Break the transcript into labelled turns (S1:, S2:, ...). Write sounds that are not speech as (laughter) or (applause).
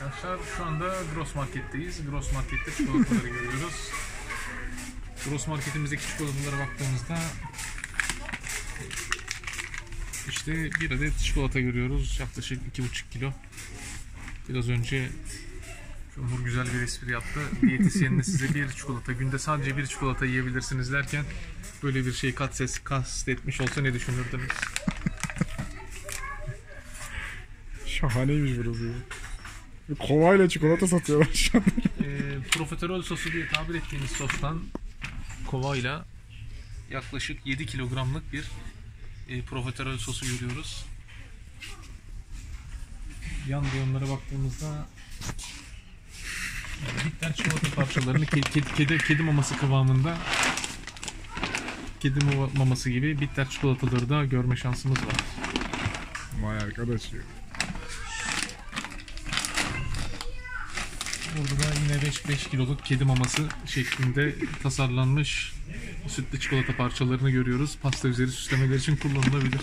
S1: arkadaşlar. Şu anda Gross Market'teyiz. Gross Market'te çikolataları (laughs) görüyoruz. Gross Market'imizdeki çikolatalara baktığımızda işte bir adet çikolata görüyoruz. Yaklaşık 2,5 kilo. Biraz önce Cumhur güzel bir espri yaptı. (laughs) Diyetisyeniniz size bir çikolata, günde sadece bir çikolata yiyebilirsiniz derken böyle bir şey kat ses kastetmiş olsa ne düşünürdünüz?
S2: Şahaneymiş burası. Kovayla çikolata satıyorlar şu an.
S1: e, profiterol sosu diye tabir ettiğimiz sostan kovayla yaklaşık 7 kilogramlık bir e, profiterol sosu görüyoruz. Yan reyonlara baktığımızda yani bitter çikolata parçalarını kedi, kedi, kedi, kedi maması kıvamında kedi mama- maması gibi bitter çikolataları da görme şansımız var.
S2: Vay arkadaş ya.
S1: Burada da yine 5, 5 kiloluk kedi maması şeklinde tasarlanmış sütlü çikolata parçalarını görüyoruz. Pasta üzeri süslemeler için kullanılabilir.